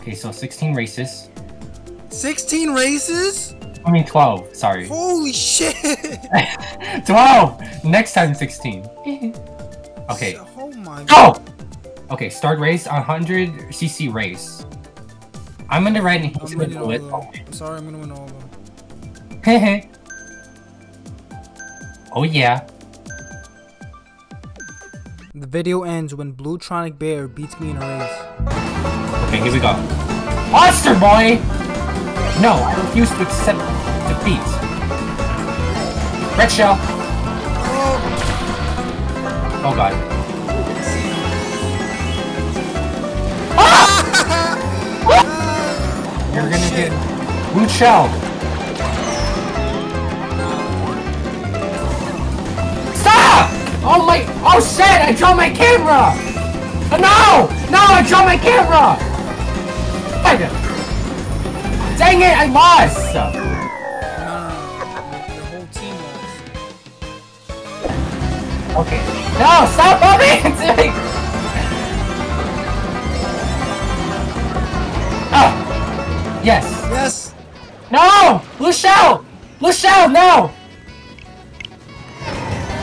Okay, so 16 races. 16 races? I mean 12, sorry. Holy shit! 12! Next time 16. okay. Oh my god. Go! Okay, start race 100cc race. I'm gonna ride and he's I'm gonna do it. all of them. I'm sorry, I'm gonna win all of them. oh yeah. The video ends when BlueTronicBear beats me in a race. Okay, here we go. Monster boy! No, I refuse to accept defeat. Red shell. Oh god. Ah! You're gonna get blue shell. Oh my! Oh shit! I dropped my camera! Oh, no! No! I dropped my camera! God. Dang it! I lost! No, no, no. Your, your whole team lost. Okay. No! Stop bumping! Ah! Yes! Yes! No! Luciel! Luciel, no!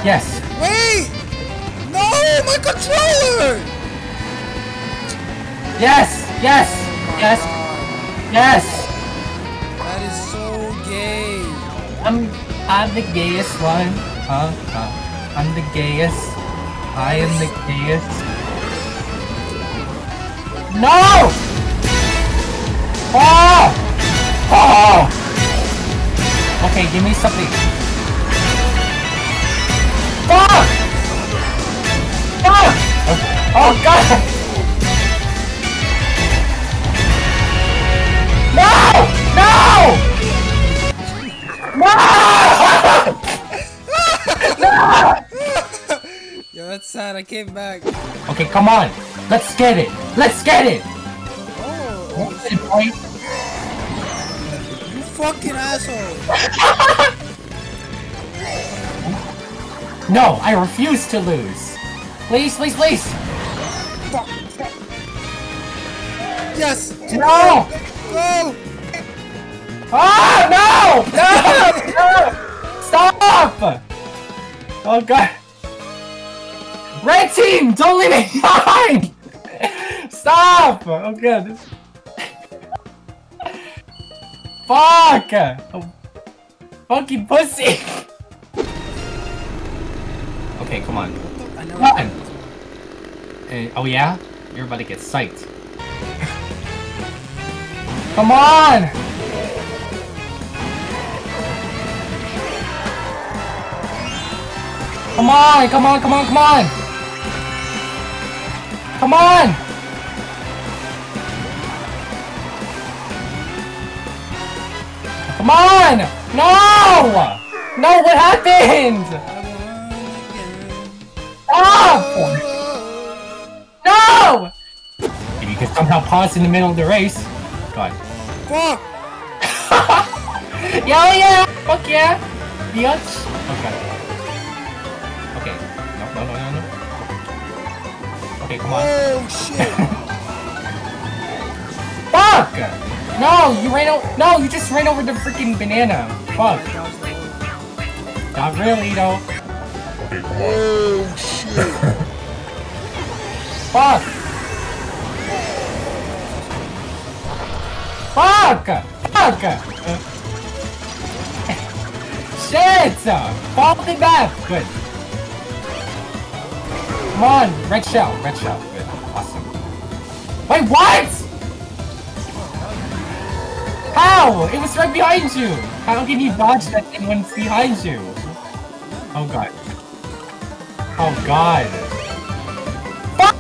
Yes. Wait! No! My controller! Yes! Yes! Yes! Yes! That is so gay. I'm I'm the gayest one. Huh? huh. I'm the gayest. I am the gayest. No! Oh! Oh! Okay, give me something. Oh, oh god! No! No! No! Yo, that's sad. I came back. Okay, come on. Let's get it. Let's get it. Oh, What's the point? you fucking asshole. No, I refuse to lose. Please, please, please. Fuck. Yes! No! Go! Ah, no! No! no! Stop! Oh god. Red team, don't leave me behind! Stop! Oh god. Fuck! Oh, fucking pussy! Okay, come on. Come on! Eh, oh yeah? You're about to get psyched. Come on! Come on, come on, come on, come on! Come on! Come on! No! No, what happened? Stop! No! If you could somehow pause in the middle of the race. God. Fuck! Yeah, yeah! Fuck yeah! Bitch! Okay. Okay. No, no, no, no, no. Okay, come on. Oh shit! Fuck! No, you ran over- No, you just ran over the freaking banana. Fuck. Not really, though. Okay, come on. oh shit! Fuck! Fuck! Fuck! Uh, Shit! The map! Good. Come on! Red shell! Red shell. Good. Awesome. Wait, what?! How? It was right behind you! How can you dodge that thing when it's behind you? Oh god. Oh god.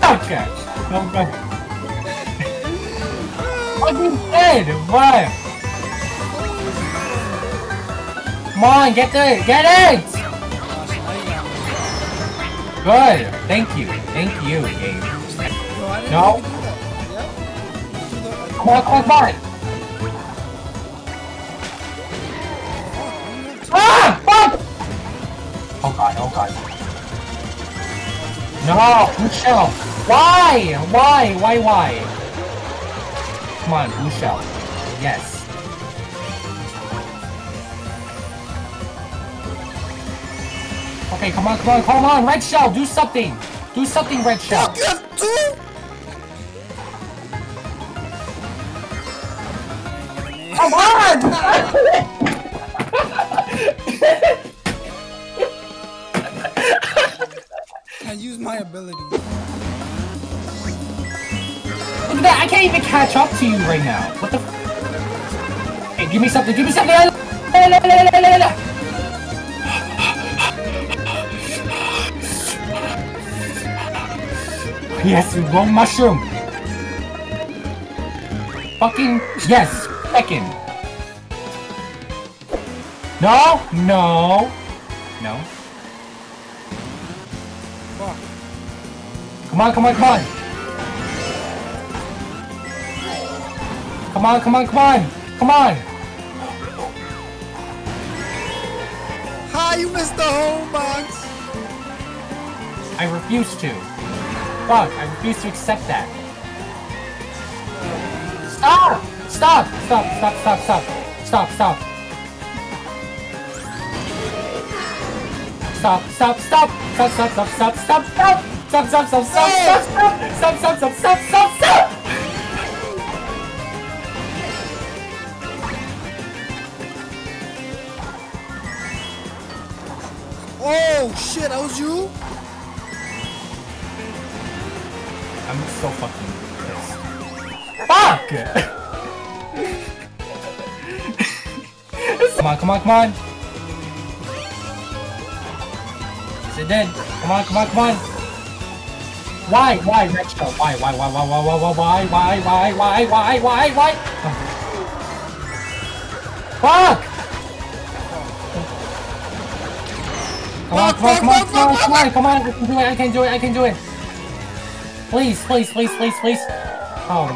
God. Fucking dead! What? Come on, get it! Get it! Good. Thank you. Thank you, game. No. Come on, come on! Ah! Oh god, oh god. No! Michelle! Why? Why? Why, why? Come on, blue shell. Yes. Okay, come on, come on, come on, red shell, do something! Do something, red shell! Fuck, you have two? Come on! I use my ability. At that, I can't even catch up to you right now. What the f- Hey, give me something, give me something! Yes, wrong mushroom! Fucking yes, second. No, no, no. Come on, come on, come on. Come on, come on, come on. Come on. Hi, you missed the home box. I refuse to. Fuck, I refuse to accept that. Stop! Stop! Stop, stop, stop, stop. Stop, stop. Stop, stop, stop! Stop, stop, stop, stop, stop, stop! Stop, stop, stop, stop, stop, stop! Stop, stop, stop, stop, stop, stop! Shit, that was you? I'm so fucking pissed. Fuck! come on, come on, come on! Is it dead? Come on, come on, come on! Why? Why, Red Shell? Why, why, why, why, why, why, why, why, why, why, why, why, why? Fuck! Come on, come on, come on, come on, come on, come on, I can do it, I can do it, I can do it! Please, please, please, please, please. Oh.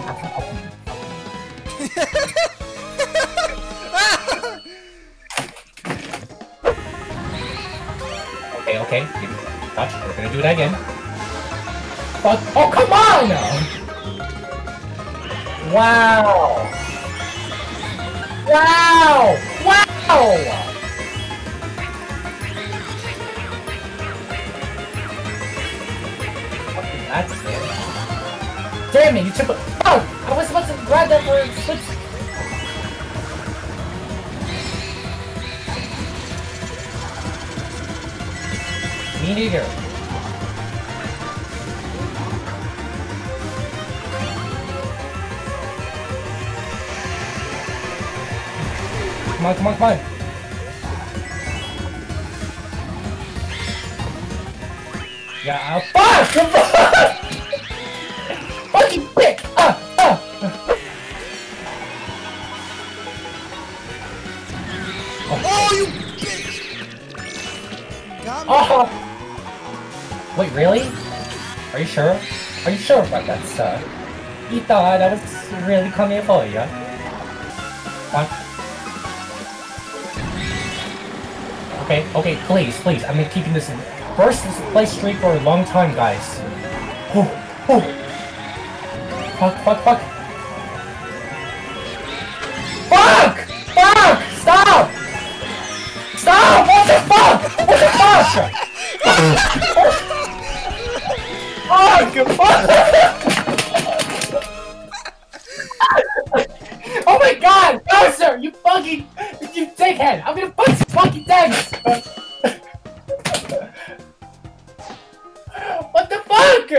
okay, okay. Touch. We're gonna do that again. Fuck. Oh, come on! Wow! Wow! Wow! Damn you took a- Oh! I was supposed to grab that for a switch. Me neither. Come on, come on, come on. Yeah, uh, fuck! Really? Are you sure? Are you sure about that, sir? You thought I was really coming for you? What? Okay, okay, please, please. I'm keeping this first place streak for a long time, guys. Oh. Fuck, fuck, fuck. Fuck! Fuck! Fuck! oh my god! No, sir! You fucking... You dickhead! I'm gonna punch your fucking legs! what the fuck?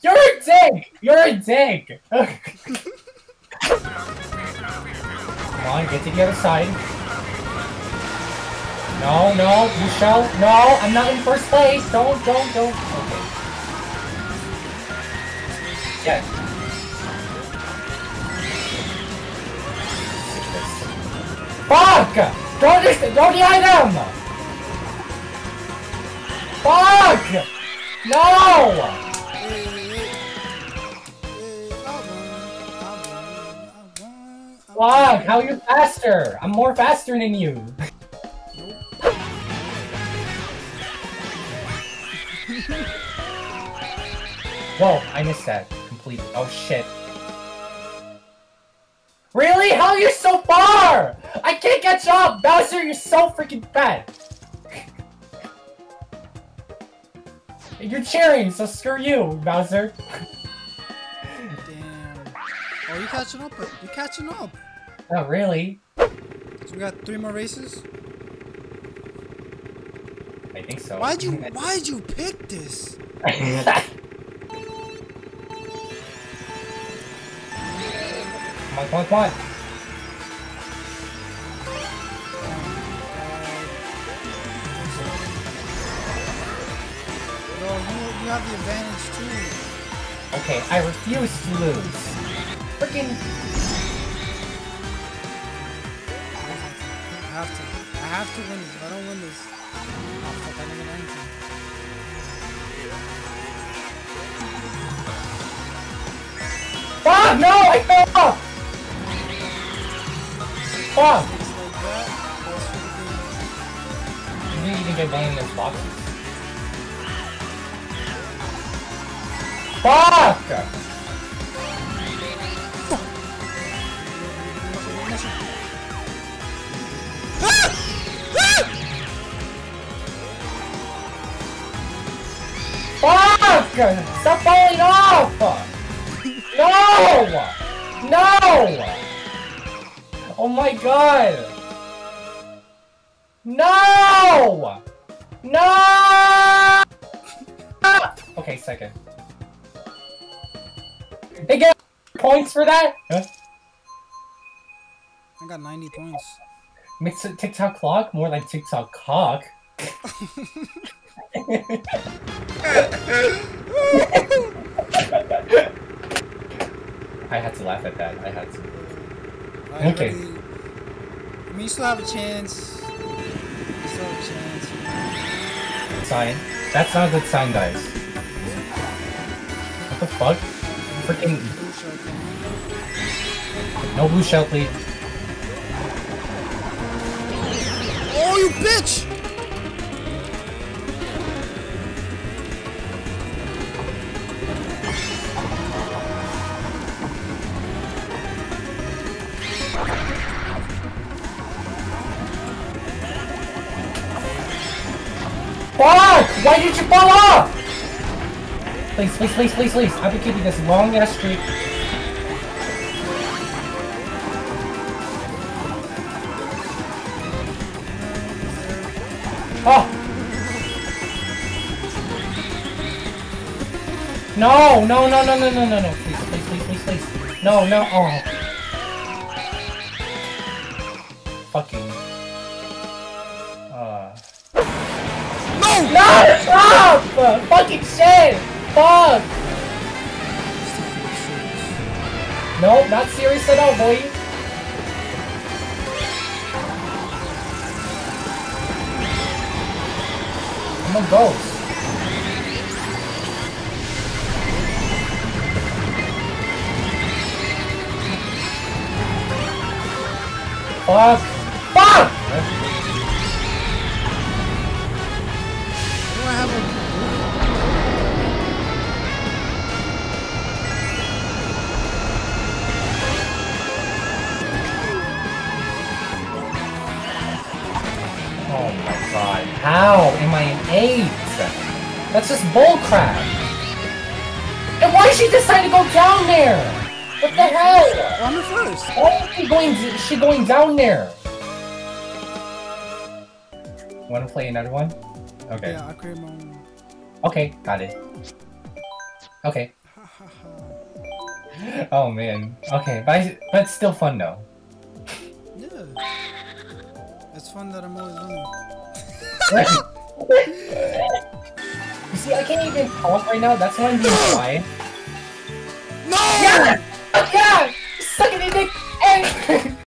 You're a dick! You're a dick! Come on, get to the other side. No, no, Michelle, no, I'm not in first place. Don't, don't, don't. Okay. Yes. Fuck! Don't just don't the item! Fuck! No! Fuck, how are you faster? I'm more faster than you. Whoa, I missed that. Oh shit. Really? How are you so far? I can't catch up! Bowser, you're so freaking fat! you're cheering, so screw you, Bowser. Damn. Oh, you catching up? You're catching up? Not really. So we got three more races. I think so. Why'd you Why'd you pick this? Come on, come on, come on! Yo, you you have the advantage too. Okay, I refuse to lose. Freaking. I have to. I have to win this. If I don't win this, oh fuck, I didn't get anything. Fuck! No! I fell off! Fuck! It's like that. That's for the game. You didn't even get banged in those boxes. Fuck! Fuck! Stop falling off! No! No! Oh my god! No! No! Okay, second. They get points for that? Huh? I got 90 points. Mix it TikTok clock? More like TikTok cock. I had to laugh at that. I had to. Okay. ready? I mean, you still have a chance. You still have a chance. Sign. That's not a good sign, guys. What the fuck? Freaking Blue shell coming. no blue shell, please. Oh, you bitch! Why did you fall off? Please, please, please, please, please. I've been keeping this long ass streak. Oh! No, no, no, no, no, no, no, no. Please, please, please, please, please. No, no, oh. Stop! Fucking shit! Fuck! No, not serious at all, boy. Bullcrap. And why did she decide to go down there? What the hell? I'm the first! Why is she going, she going down there? Want to play another one? Okay. Yeah, I created my own. Okay, got it. Okay. Oh man. Okay, but, I, but it's still fun though. Yeah. It's fun that I'm always winning. see, I can't even talk right now. That's why I'm being quiet. No! Yeah!